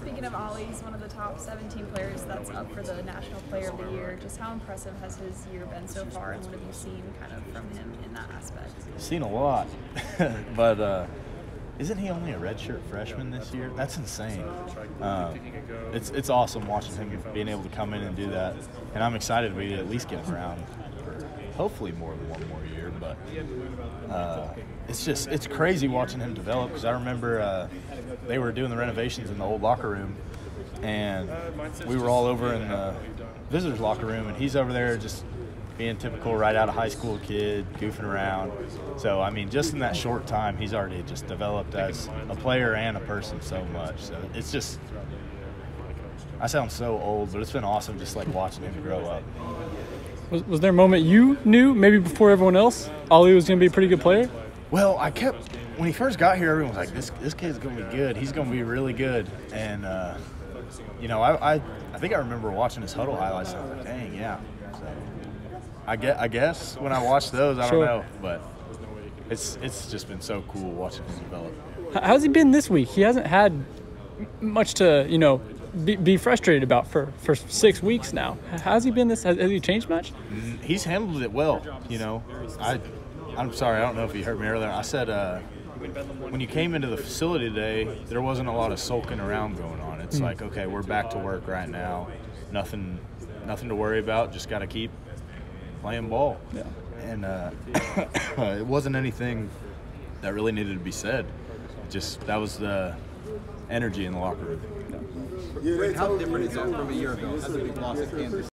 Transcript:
Speaking of Ollie, he's one of the top 17 players that's up for the National Player of the Year. Just how impressive has his year been so far, and what have you seen kind of from him in that aspect? Seen a lot, but uh, isn't he only a redshirt freshman this year? That's insane. Uh, it's it's awesome watching him being able to come in and do that, and I'm excited we at least get him around for hopefully more than one more year. But uh, it's just it's crazy watching him develop because I remember uh, they were doing the renovations in the old locker room, and we were all over in the visitors locker room, and he's over there just being typical right out of high school kid, goofing around. So I mean, just in that short time, he's already just developed as a player and a person so much. So it's just. I sound so old, but it's been awesome just like watching him grow up. Was, was there a moment you knew, maybe before everyone else, Ollie was going to be a pretty good player? Well, I kept when he first got here, everyone was like, "This this kid's gonna be good. He's gonna be really good." And uh, you know, I, I I think I remember watching his Hudl highlights. And I was like, "Dang, yeah." So I get I guess when I watched those, I Sure. don't know, but it's it's just been so cool watching him develop. How's he been this week? He hasn't had much to, you know, be, be frustrated about for, for six weeks now. H- How's he been this? Has, has he changed much? He's handled it well. You know, I I'm sorry, I don't know if you heard me earlier. I said uh, when you came into the facility today, there wasn't a lot of sulking around going on. It's like, okay, we're back to work right now. Nothing, nothing to worry about. Just got to keep playing ball. Yeah. And uh, it wasn't anything that really needed to be said. Just that was the energy in the locker room. How different is that from a year ago? That's a big loss at Kansas